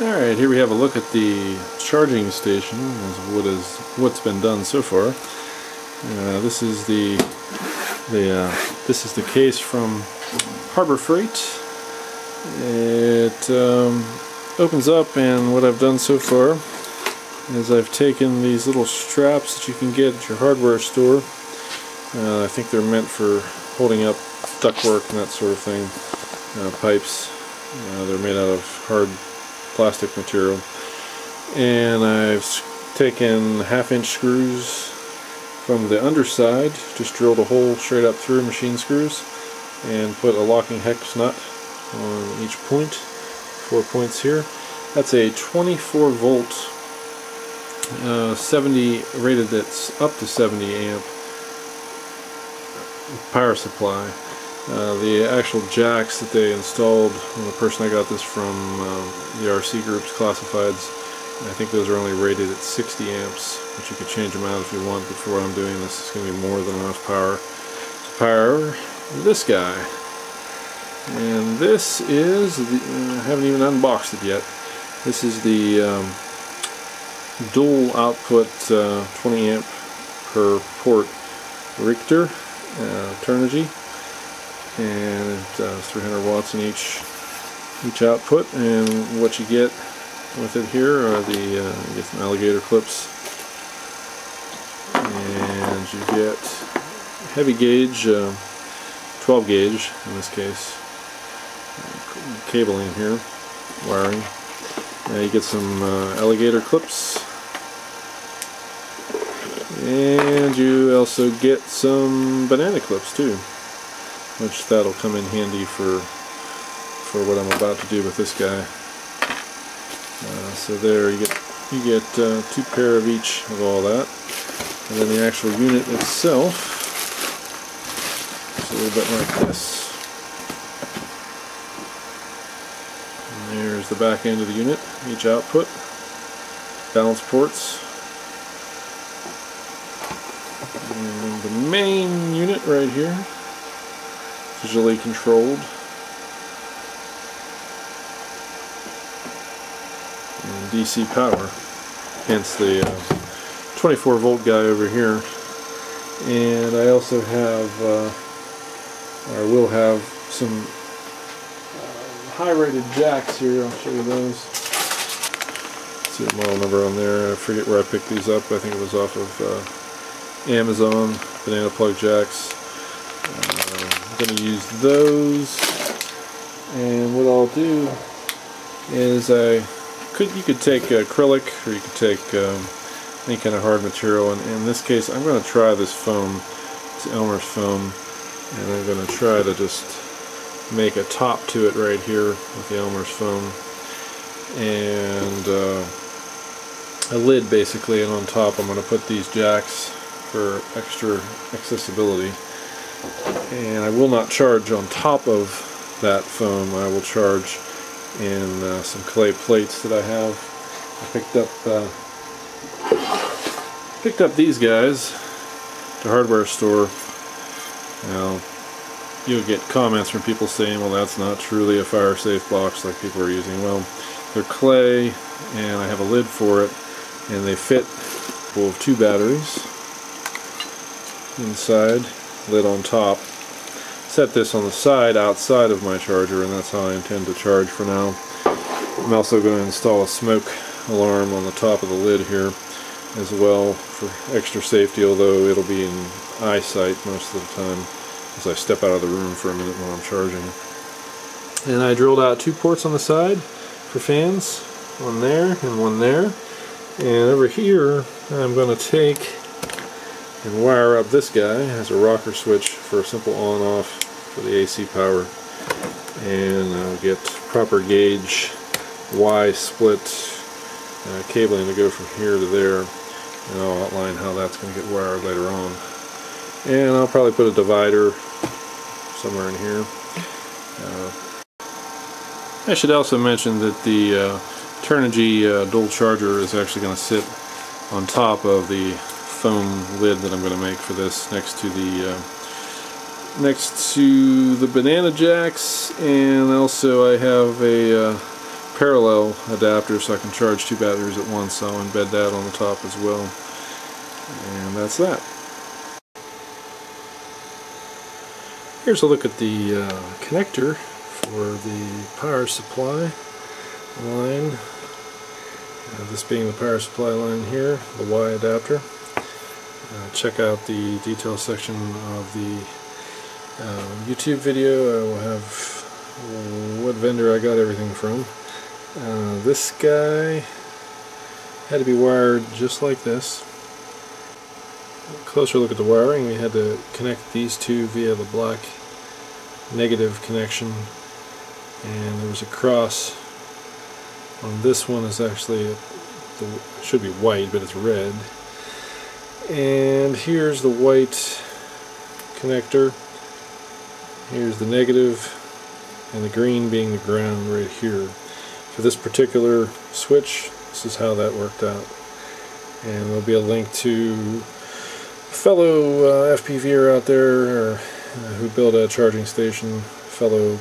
Alright, here we have a look at the charging station as what is what's been done so far. Uh, this is the the uh, this is the case from Harbor Freight. It um, opens up and what I've done so far is I've taken these little straps that you can get at your hardware store. Uh, I think they're meant for holding up ductwork and that sort of thing, uh, pipes. Uh, they're made out of hard plastic material. And I've taken half inch screws from the underside, just drilled a hole straight up through machine screws and put a locking hex nut on each point, four points here. That's a 24 volt, uh, 70 rated that's up to 70 amp power supply. Uh, the actual jacks that they installed, the person I got this from, uh, the RC Group's Classifieds, I think those are only rated at 60 amps, but you could change them out if you want, but for what I'm doing this is going to be more than enough power to power this guy. And this is, the, uh, I haven't even unboxed it yet, this is the um, dual output uh, 20 amp per port Reaktor uh, Turnigy and it, uh, 300 watts in each each output. And what you get with it here are the uh, you get some alligator clips. And you get heavy gauge uh, 12 gauge in this case cabling here wiring. Now you get some uh, alligator clips. And you also get some banana clips too which that'll come in handy for for what I'm about to do with this guy. Uh, so there you get you get uh, two pair of each of all that, and then the actual unit itself. Is a little bit like this. And there's the back end of the unit, each output, balance ports, and the main unit right here visually controlled. And DC power, hence the uh, 24 volt guy over here. And I also have, uh, or will have some high rated jacks here, I'll show you those. See the model number on there, I forget where I picked these up, I think it was off of uh, Amazon, banana plug jacks. Going to use those. And what I'll do is I could you could take acrylic or you could take um, any kind of hard material. And in this case I'm going to try this foam this Elmer's foam and I'm going to try to just make a top to it right here with the Elmer's foam. And uh, a lid basically and on top I'm going to put these jacks for extra accessibility and I will not charge on top of that foam. I will charge in uh, some clay plates that I have. I picked up uh, picked up these guys at the hardware store. Now you'll get comments from people saying well that's not truly a fire safe box like people are using. Well they're clay and I have a lid for it and they fit full of two batteries inside lid on top. Set this on the side outside of my charger and that's how I intend to charge for now. I'm also going to install a smoke alarm on the top of the lid here as well for extra safety although it'll be in eyesight most of the time as I step out of the room for a minute while I'm charging. And I drilled out two ports on the side for fans, one there and one there. And over here I'm going to take and wire up this guy as a rocker switch for a simple on off for the AC power. And I'll get proper gauge Y split uh, cabling to go from here to there. And I'll outline how that's going to get wired later on. And I'll probably put a divider somewhere in here. Uh, I should also mention that the uh, Turnigy uh, dual charger is actually going to sit on top of the foam lid that I'm going to make for this next to the uh, next to the banana jacks and also I have a uh, parallel adapter so I can charge two batteries at once. So I'll embed that on the top as well. And that's that. Here's a look at the uh, connector for the power supply line. Uh, this being the power supply line here the Y adapter uh, check out the detail section of the uh, YouTube video I will have what vendor I got everything from. Uh, this guy had to be wired just like this. Closer look at the wiring, we had to connect these two via the black negative connection and there was a cross on this one is actually the, should be white but it's red and here's the white connector here's the negative and the green being the ground right here. For this particular switch, this is how that worked out. And there'll be a link to fellow uh, FPVer out there uh, who built a charging station, fellow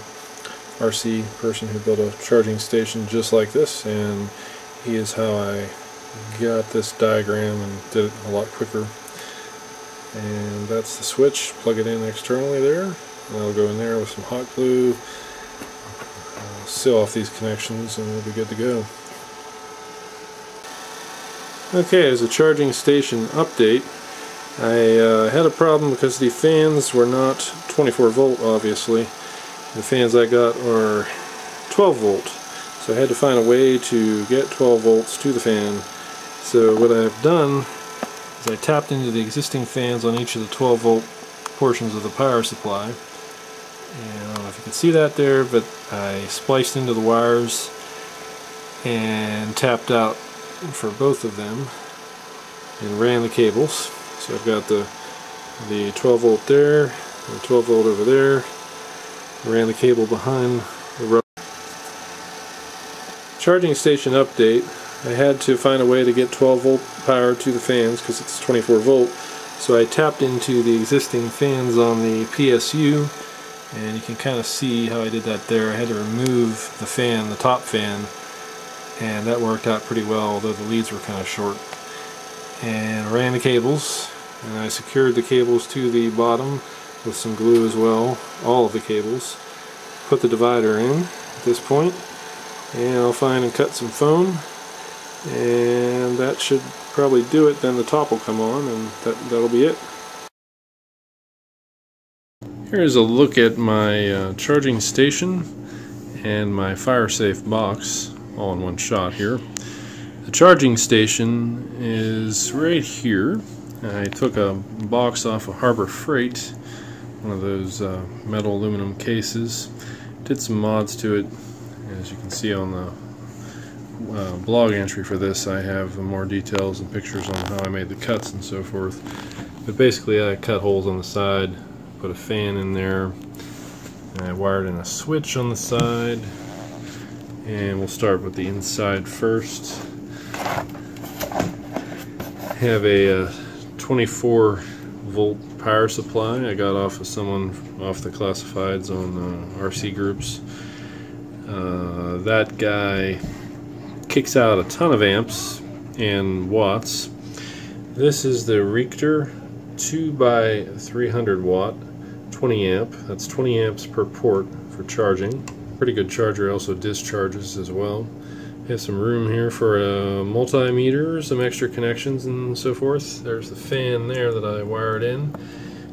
RC person who built a charging station just like this, and he is how I got this diagram and did it a lot quicker. And that's the switch, plug it in externally there, and I'll go in there with some hot glue, seal off these connections and we'll be good to go. Okay, as a charging station update, I uh, had a problem because the fans were not 24 volt obviously. The fans I got are 12 volt. So I had to find a way to get 12 volts to the fan. So what I've done is I tapped into the existing fans on each of the 12 volt portions of the power supply and I don't know if you can see that there, but I spliced into the wires and tapped out for both of them and ran the cables. So I've got the the 12 volt there, and 12 volt over there. Ran the cable behind the rope. Charging station update. I had to find a way to get 12 volt power to the fans because it's 24 volt. So I tapped into the existing fans on the PSU and you can kind of see how I did that there. I had to remove the fan, the top fan, and that worked out pretty well, although the leads were kind of short. And ran the cables, and I secured the cables to the bottom with some glue as well, all of the cables. Put the divider in at this point, and I'll find and cut some foam, and that should probably do it. Then the top will come on, and that, that'll be it. Here's a look at my uh, charging station and my FireSafe box all in one shot here. The charging station is right here. I took a box off of Harbor Freight, one of those uh, metal aluminum cases. Did some mods to it. As you can see on the uh, blog entry for this, I have more details and pictures on how I made the cuts and so forth. But basically I cut holes on the side put a fan in there and I wired in a switch on the side. And we'll start with the inside first. Have a uh, 24 volt power supply. I got off of someone off the classifieds on uh, RC groups. Uh, that guy kicks out a ton of amps and watts this is the Reaktor 2 by 300 watt 20 amp. That's 20 amps per port for charging. Pretty good charger, also discharges as well. Have some room here for uh, a multimeter, some extra connections and so forth. There's the fan there that I wired in.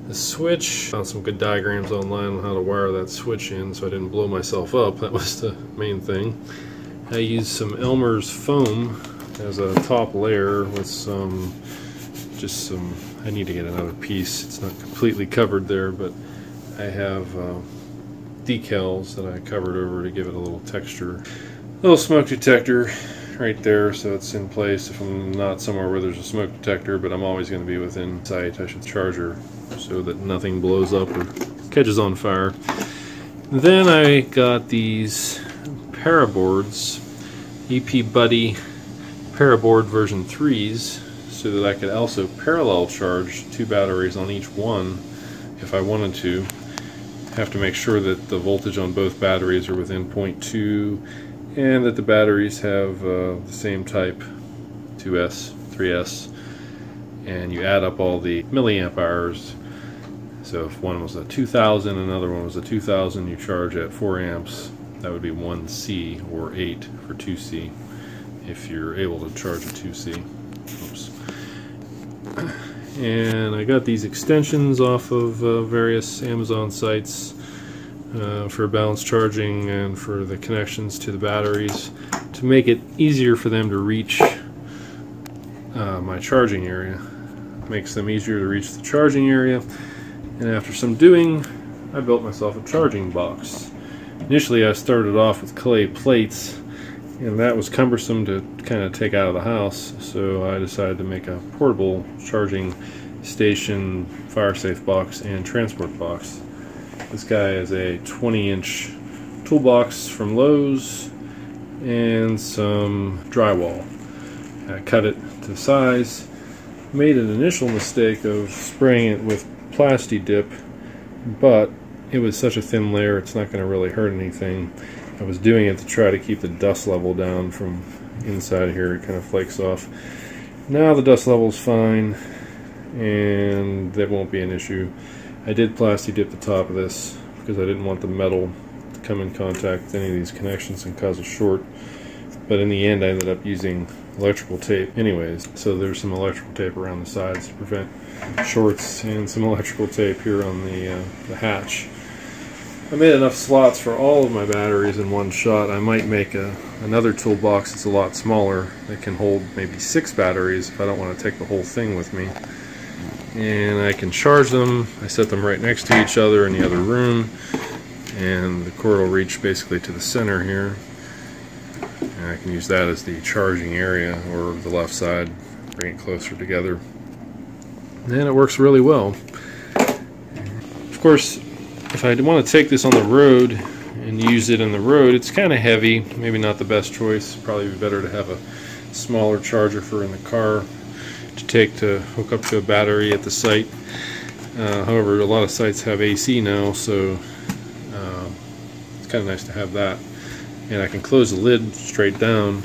The switch, found some good diagrams online on how to wire that switch in so I didn't blow myself up. That was the main thing. I used some Elmer's foam as a top layer with some, just some, I need to get another piece. It's not completely covered there, but I have uh, decals that I covered over to give it a little texture. A Little smoke detector right there so it's in place if I'm not somewhere where there's a smoke detector but I'm always going to be within sight. I should charger so that nothing blows up or catches on fire. Then I got these paraboards, EP Buddy Paraboard version 3s so that I could also parallel charge two batteries on each one if I wanted to have to make sure that the voltage on both batteries are within 0.2 and that the batteries have uh, the same type 2S, 3S, and you add up all the milliamp hours. So if one was a 2000, another one was a 2000, you charge at 4 amps. That would be 1C or 8 for 2C if you're able to charge a 2C. Oops. And I got these extensions off of uh, various Amazon sites uh, for balance charging and for the connections to the batteries to make it easier for them to reach uh, my charging area. Makes them easier to reach the charging area and after some doing I built myself a charging box. Initially I started off with clay plates and that was cumbersome to kind of take out of the house so I decided to make a portable charging station fire safe box and transport box. This guy is a 20 inch toolbox from Lowe's and some drywall. I cut it to size made an initial mistake of spraying it with plasti dip but it was such a thin layer it's not going to really hurt anything I was doing it to try to keep the dust level down from inside here. It kind of flakes off. Now the dust level is fine and that won't be an issue. I did plasti dip the top of this because I didn't want the metal to come in contact with any of these connections and cause a short. But in the end I ended up using electrical tape anyways. So there's some electrical tape around the sides to prevent shorts and some electrical tape here on the, uh, the hatch. I made enough slots for all of my batteries in one shot. I might make a, another toolbox that's a lot smaller that can hold maybe six batteries if I don't want to take the whole thing with me. And I can charge them. I set them right next to each other in the other room. And the cord will reach basically to the center here. And I can use that as the charging area or the left side, bring it closer together. And it works really well. Of course, if I want to take this on the road and use it in the road, it's kind of heavy. Maybe not the best choice. Probably better to have a smaller charger for in the car to take to hook up to a battery at the site. Uh, however, a lot of sites have AC now, so uh, it's kind of nice to have that. And I can close the lid straight down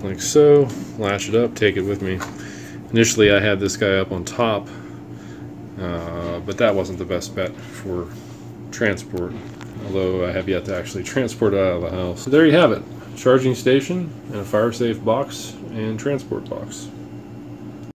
like so, lash it up, take it with me. Initially I had this guy up on top uh, but that wasn't the best bet for transport, although I have yet to actually transport it out of the house. So there you have it, charging station and a fire safe box and transport box.